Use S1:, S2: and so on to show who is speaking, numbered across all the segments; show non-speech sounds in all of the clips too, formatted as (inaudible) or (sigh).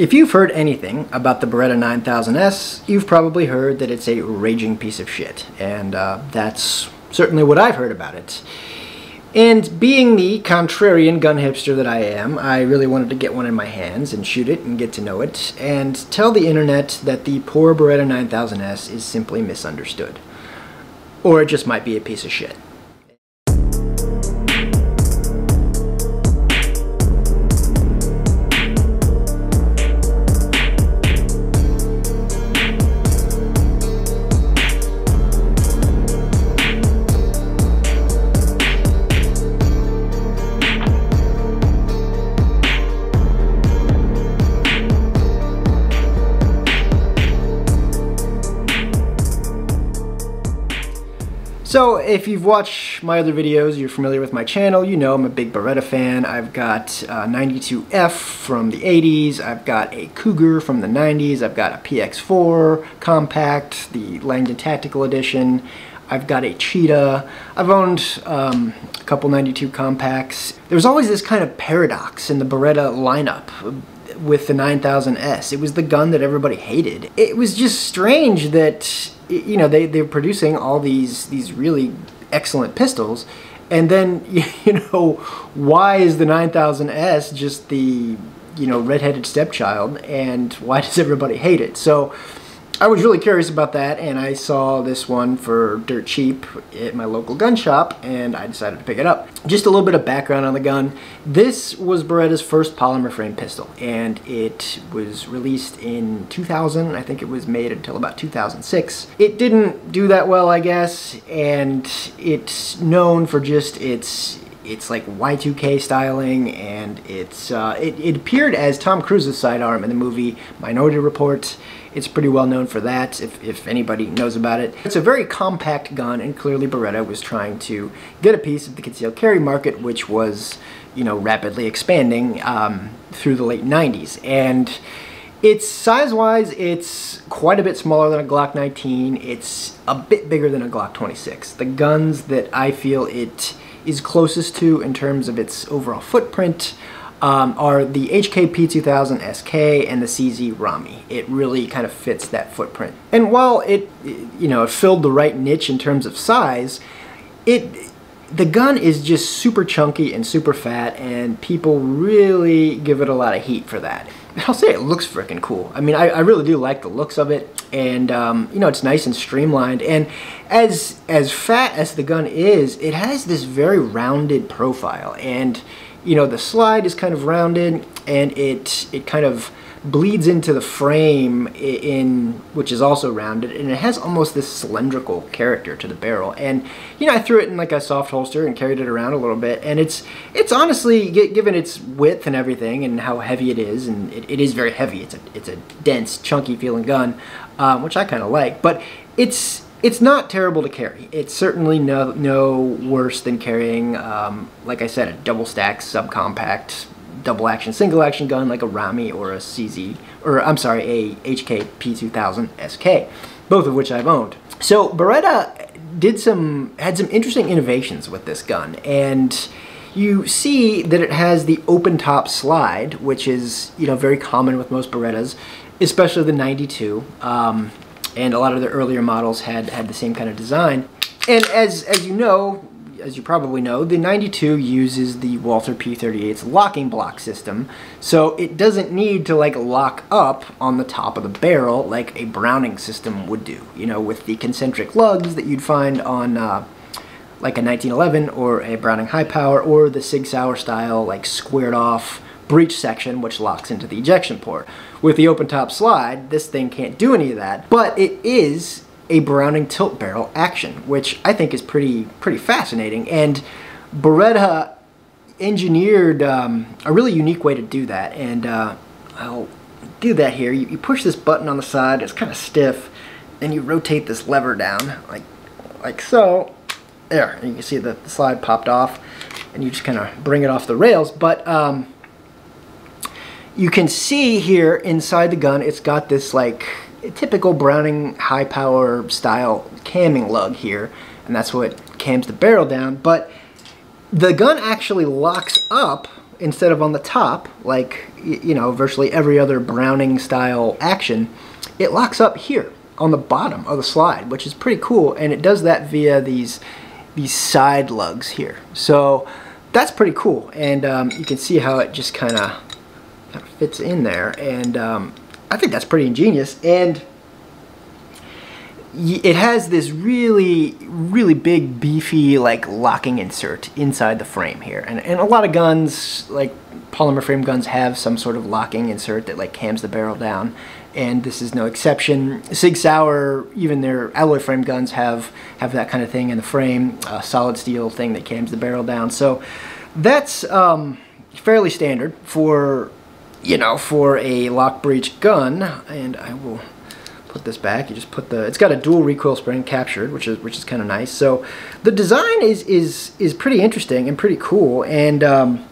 S1: If you've heard anything about the Beretta 9000S, you've probably heard that it's a raging piece of shit, and uh, that's certainly what I've heard about it. And being the contrarian gun hipster that I am, I really wanted to get one in my hands and shoot it and get to know it, and tell the internet that the poor Beretta 9000S is simply misunderstood. Or it just might be a piece of shit. If you've watched my other videos, you're familiar with my channel, you know I'm a big Beretta fan. I've got a 92F from the 80s, I've got a Cougar from the 90s, I've got a PX4 compact, the Langdon Tactical Edition, I've got a Cheetah, I've owned um, a couple 92 compacts. There's always this kind of paradox in the Beretta lineup with the 9000S. It was the gun that everybody hated. It was just strange that you know they they're producing all these these really excellent pistols, and then (laughs) you know why is the 9000S just the you know redheaded stepchild, and why does everybody hate it? So I was really curious about that, and I saw this one for dirt cheap at my local gun shop, and I decided to pick it up. Just a little bit of background on the gun. This was Beretta's first polymer frame pistol, and it was released in 2000. I think it was made until about 2006. It didn't do that well, I guess, and it's known for just its it's like Y2K styling, and it's uh, it, it appeared as Tom Cruise's sidearm in the movie Minority Report. It's pretty well known for that, if, if anybody knows about it. It's a very compact gun, and clearly Beretta was trying to get a piece of the concealed carry market, which was, you know, rapidly expanding um, through the late 90s. And it's size-wise, it's quite a bit smaller than a Glock 19. It's a bit bigger than a Glock 26. The guns that I feel it is closest to in terms of its overall footprint um, are the HK P2000 SK and the CZ Rami. It really kind of fits that footprint. And while it, you know, it filled the right niche in terms of size, it the gun is just super chunky and super fat and people really give it a lot of heat for that. I'll say it looks freaking cool. I mean, I, I, really do like the looks of it, and um, you know, it's nice and streamlined. And as as fat as the gun is, it has this very rounded profile, and you know, the slide is kind of rounded, and it it kind of bleeds into the frame in which is also rounded and it has almost this cylindrical character to the barrel. And you know I threw it in like a soft holster and carried it around a little bit and it's it's honestly given its width and everything and how heavy it is and it, it is very heavy. It's a it's a dense chunky feeling gun um, which I kind of like but it's it's not terrible to carry. It's certainly no no worse than carrying, um, like I said, a double stack subcompact double action, single action gun like a Rami or a CZ, or I'm sorry, a HK P2000 SK, both of which I've owned. So Beretta did some, had some interesting innovations with this gun, and you see that it has the open top slide, which is, you know, very common with most Berettas, especially the 92. Um, and a lot of the earlier models had, had the same kind of design. And as, as you know, as you probably know, the 92 uses the Walther P38's locking block system, so it doesn't need to like lock up on the top of the barrel like a Browning system would do, you know, with the concentric lugs that you'd find on uh, like a 1911 or a Browning High Power or the Sig Sauer style like squared off breech section which locks into the ejection port. With the open top slide, this thing can't do any of that, but it is a Browning tilt barrel action, which I think is pretty pretty fascinating. And Beretta engineered um, a really unique way to do that. And uh, I'll do that here. You, you push this button on the side, it's kind of stiff, then you rotate this lever down like like so. There, and you can see that the slide popped off, and you just kind of bring it off the rails. But um, you can see here inside the gun, it's got this like typical Browning high power style camming lug here, and that's what cams the barrel down, but the gun actually locks up instead of on the top, like, you know, virtually every other Browning style action, it locks up here on the bottom of the slide, which is pretty cool. And it does that via these, these side lugs here. So that's pretty cool. And um, you can see how it just kind of fits in there. And um, I think that's pretty ingenious. And it has this really, really big, beefy, like locking insert inside the frame here. And, and a lot of guns, like polymer frame guns, have some sort of locking insert that like cams the barrel down. And this is no exception. Sig Sauer, even their alloy frame guns have have that kind of thing in the frame, a solid steel thing that cams the barrel down. So that's um, fairly standard for, you know, for a lock breech gun. And I will put this back. You just put the, it's got a dual recoil spring captured, which is which is kind of nice. So the design is is is pretty interesting and pretty cool. And um,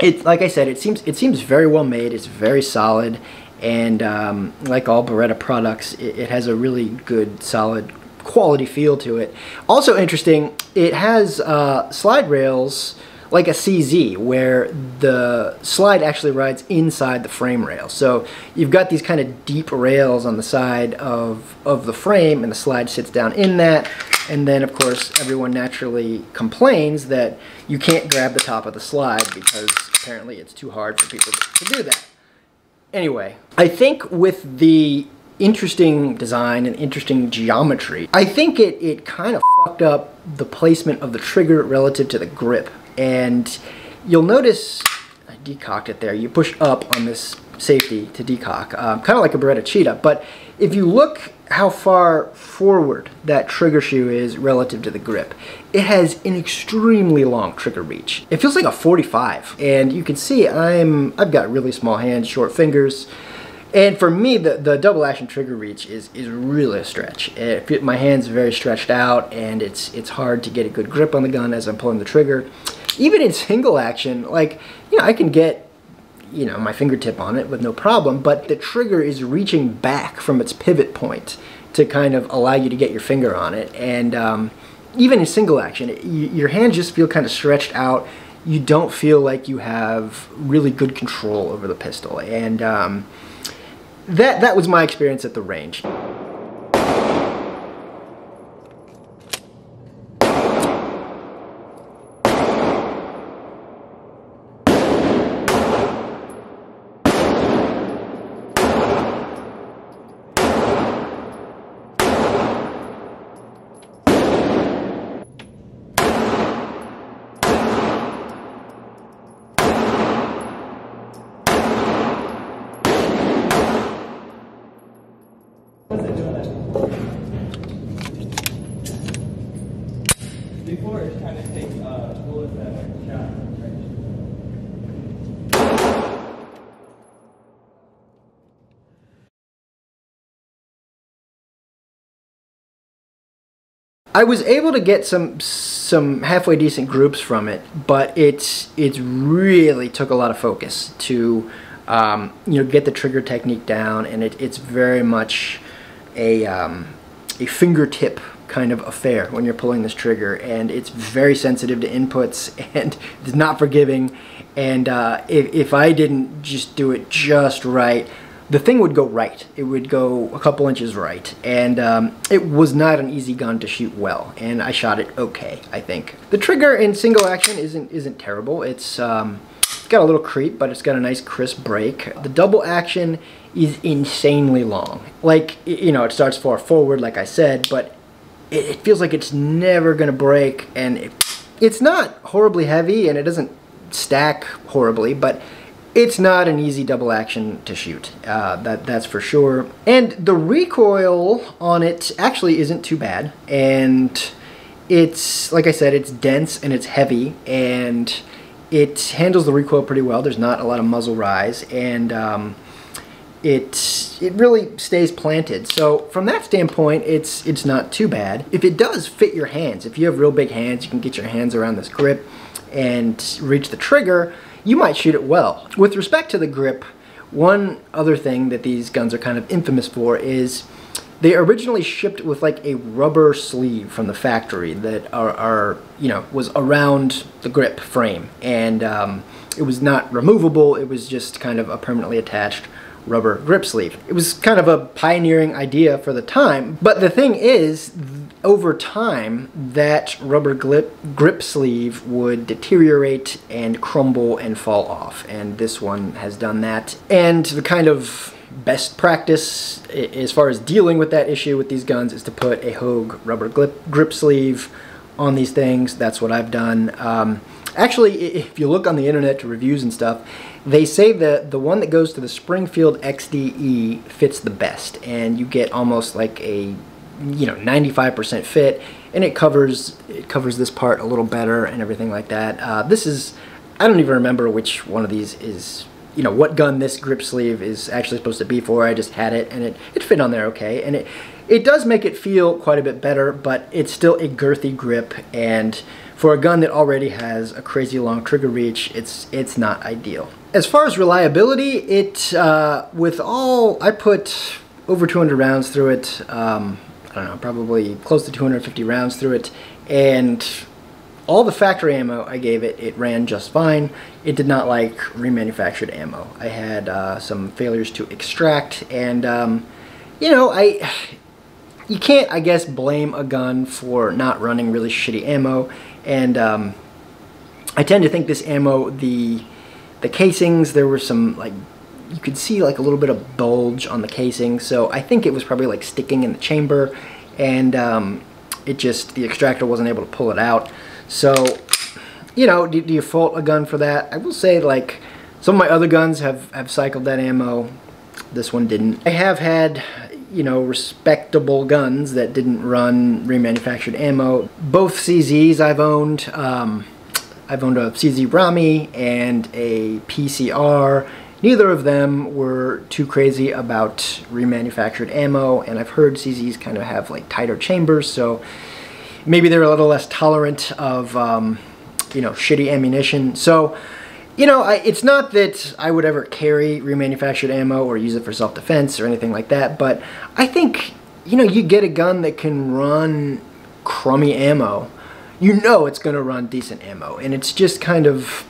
S1: it, like I said, it seems it seems very well made. It's very solid, and um, like all Beretta products, it, it has a really good, solid quality feel to it. Also interesting, it has uh, slide rails like a CZ where the slide actually rides inside the frame rail. So you've got these kind of deep rails on the side of, of the frame and the slide sits down in that. And then of course everyone naturally complains that you can't grab the top of the slide because apparently it's too hard for people to do that. Anyway, I think with the interesting design and interesting geometry, I think it, it kind of fucked up the placement of the trigger relative to the grip and you'll notice, I decocked it there, you push up on this safety to decock, um, kind of like a Beretta Cheetah, but if you look how far forward that trigger shoe is relative to the grip, it has an extremely long trigger reach. It feels like a 45, and you can see I'm, I've got really small hands, short fingers, and for me, the, the double action trigger reach is, is really a stretch. It, my hand's very stretched out, and it's, it's hard to get a good grip on the gun as I'm pulling the trigger even in single action, like, you know, I can get, you know, my fingertip on it with no problem, but the trigger is reaching back from its pivot point to kind of allow you to get your finger on it. And um, even in single action, it, your hands just feel kind of stretched out. You don't feel like you have really good control over the pistol. And um, that, that was my experience at the range. Before uh, bullets at a shot. I was able to get some some halfway decent groups from it, but it's it's really took a lot of focus to um, you know get the trigger technique down, and it, it's very much a um, a fingertip kind of affair when you're pulling this trigger and it's very sensitive to inputs (laughs) and it's not forgiving and uh, if, if I didn't just do it just right the thing would go right. It would go a couple inches right and um, it was not an easy gun to shoot well and I shot it okay I think. The trigger in single action isn't isn't terrible. It's um, it's got a little creep but it's got a nice crisp break. The double action is insanely long. Like you know it starts far forward like I said but it, feels like it's never going to break and it, it's not horribly heavy and it doesn't stack horribly but it's not an easy double action to shoot. Uh, that that's for sure. And the recoil on it actually isn't too bad and it's like I said it's dense and it's heavy and it handles the recoil pretty well. There's not a lot of muzzle rise and um, it it really stays planted. So from that standpoint, it's it's not too bad. If it does fit your hands, if you have real big hands, you can get your hands around this grip and reach the trigger, you might shoot it well. With respect to the grip, one other thing that these guns are kind of infamous for is they originally shipped with like a rubber sleeve from the factory that are, are you know was around the grip frame and um, it was not removable it was just kind of a permanently attached rubber grip sleeve it was kind of a pioneering idea for the time but the thing is over time that rubber grip, grip sleeve would deteriorate and crumble and fall off and this one has done that and the kind of best practice as far as dealing with that issue with these guns is to put a Hogue rubber grip, grip sleeve on these things. That's what I've done. Um, actually, if you look on the internet to reviews and stuff, they say that the one that goes to the Springfield XDE fits the best, and you get almost like a you know 95% fit, and it covers it covers this part a little better and everything like that. Uh, this is I don't even remember which one of these is you know what gun this grip sleeve is actually supposed to be for. I just had it and it, it fit on there okay. And it, it does make it feel quite a bit better, but it's still a girthy grip and for a gun that already has a crazy long trigger reach, it's it's not ideal. As far as reliability, it uh, with all I put over 200 rounds through it. Um, I don't know, probably close to 250 rounds through it, and all the factory ammo I gave it, it ran just fine. It did not like remanufactured ammo. I had uh, some failures to extract, and um, you know, I you can't, I guess, blame a gun for not running really shitty ammo. And um, I tend to think this ammo, the the casings, there were some like you could see like a little bit of bulge on the casing, so I think it was probably like sticking in the chamber, and um, it just the extractor wasn't able to pull it out. So, you know, do, do, you fault a gun for that? I will say, like, some of my other guns have, have cycled that ammo. This one didn't. I have had, you know, respectable guns that didn't run remanufactured ammo. Both CZs I've owned. Um, I've owned a CZ Rami and a PCR. Neither of them were too crazy about remanufactured ammo, and I've heard CZs kind of have like tighter chambers, so maybe they're a little less tolerant of, um, you know, shitty ammunition. So, you know, I, it's not that I would ever carry remanufactured ammo or use it for self-defense or anything like that, but I think, you know, you get a gun that can run crummy ammo, you know it's going to run decent ammo. And it's just kind of,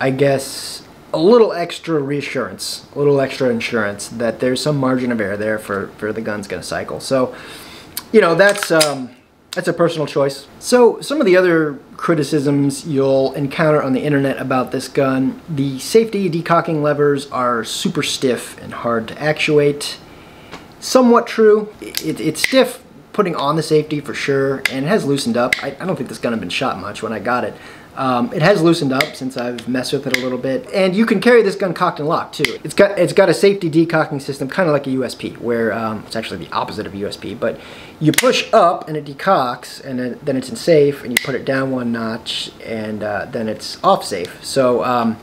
S1: I guess, a little extra reassurance, a little extra insurance that there's some margin of error there for, for the gun's going to cycle. So, you know, that's... Um, that's a personal choice. So some of the other criticisms you'll encounter on the internet about this gun, the safety decocking levers are super stiff and hard to actuate. Somewhat true. It, it's stiff putting on the safety for sure, and it has loosened up. I, I don't think this gun had been shot much when I got it. Um, it has loosened up since I've messed with it a little bit. And you can carry this gun cocked and locked too. It's got it's got a safety decocking system, kind of like a USP, where um, it's actually the opposite of USP. But you push up and it decocks, and then it's in safe, and you put it down one notch, and uh, then it's off safe. So, um,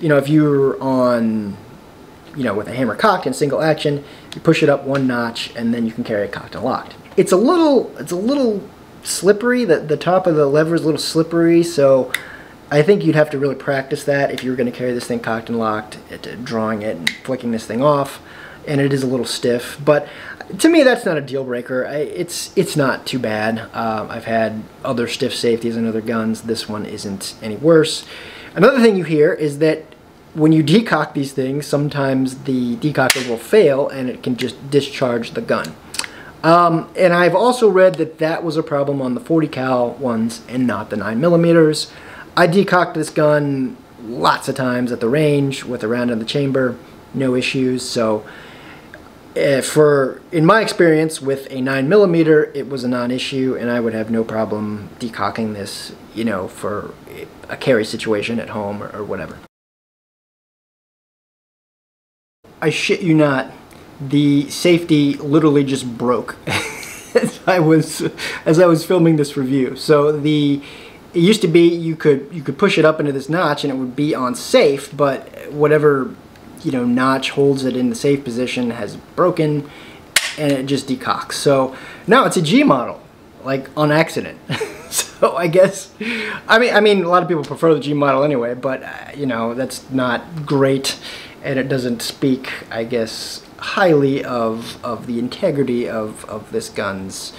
S1: you know, if you're on, you know, with a hammer cocked in single action, you push it up one notch, and then you can carry it cocked and locked. It's a little, it's a little slippery. The, the top of the lever is a little slippery, so I think you'd have to really practice that if you were going to carry this thing cocked and locked, at, drawing it and flicking this thing off. And it is a little stiff, but to me that's not a deal breaker. I, it's it's not too bad. Um, I've had other stiff safeties and other guns. This one isn't any worse. Another thing you hear is that when you decock these things, sometimes the decocker will fail and it can just discharge the gun. Um, and I've also read that that was a problem on the 40 cal ones and not the 9 millimeters. I decocked this gun lots of times at the range with a round in the chamber, no issues. So uh, for in my experience with a 9 millimeter, it was a non-issue, and I would have no problem decocking this, you know, for a carry situation at home or, or whatever. I shit you not the safety literally just broke (laughs) as I was as I was filming this review. So the it used to be you could you could push it up into this notch and it would be on safe, but whatever you know notch holds it in the safe position has broken and it just decocks. So now it's a G model, like on accident. (laughs) so I guess I mean I mean a lot of people prefer the G model anyway, but uh, you know that's not great and it doesn't speak, I guess, highly of, of the integrity of, of this gun's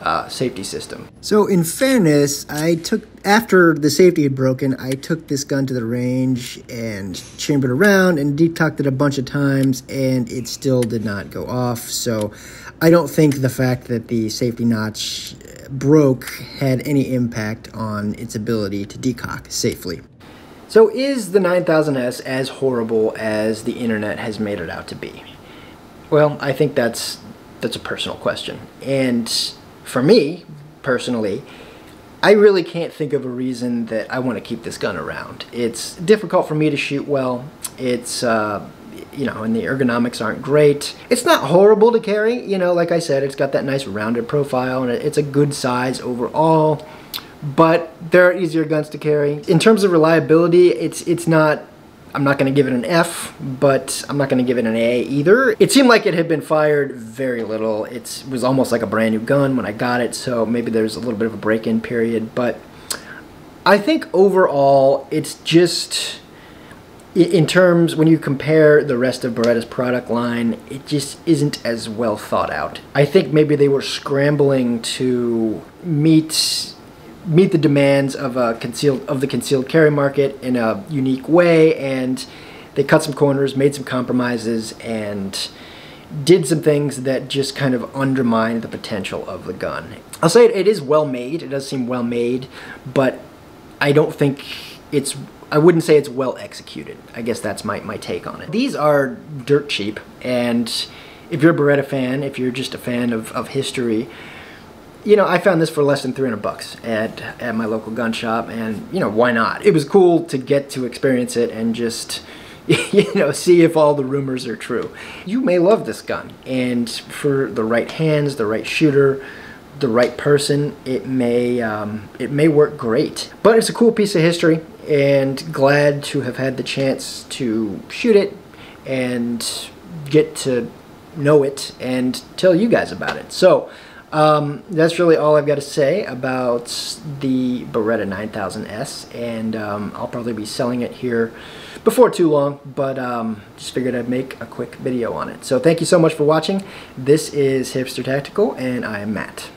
S1: uh, safety system. So in fairness, I took, after the safety had broken, I took this gun to the range and chambered around and decocked it a bunch of times and it still did not go off. So I don't think the fact that the safety notch broke had any impact on its ability to decock safely. So is the 9000S as horrible as the internet has made it out to be? Well, I think that's that's a personal question. And for me, personally, I really can't think of a reason that I want to keep this gun around. It's difficult for me to shoot well. It's uh, you know, and the ergonomics aren't great. It's not horrible to carry, you know, like I said, it's got that nice rounded profile and it's a good size overall, but there are easier guns to carry. In terms of reliability, it's it's not I'm not going to give it an F, but I'm not going to give it an A either. It seemed like it had been fired very little. It's, it was almost like a brand new gun when I got it, so maybe there's a little bit of a break-in period, but I think overall it's just in terms when you compare the rest of Beretta's product line, it just isn't as well thought out. I think maybe they were scrambling to meet meet the demands of a concealed of the concealed carry market in a unique way and they cut some corners, made some compromises and did some things that just kind of undermined the potential of the gun. I'll say it, it is well made. It does seem well made, but I don't think it's I wouldn't say it's well executed. I guess that's my, my take on it. These are dirt cheap, and if you're a Beretta fan, if you're just a fan of, of history, you know, I found this for less than 300 bucks at, at my local gun shop, and, you know, why not? It was cool to get to experience it and just, (laughs) you know, see if all the rumors are true. You may love this gun, and for the right hands, the right shooter, the right person, it may um, it may work great. But it's a cool piece of history, and glad to have had the chance to shoot it and get to know it and tell you guys about it. So um, that's really all I've got to say about the Beretta 9000S, and um, I'll probably be selling it here before too long, but um, just figured I'd make a quick video on it. So thank you so much for watching. This is Hipster Tactical, and I am Matt.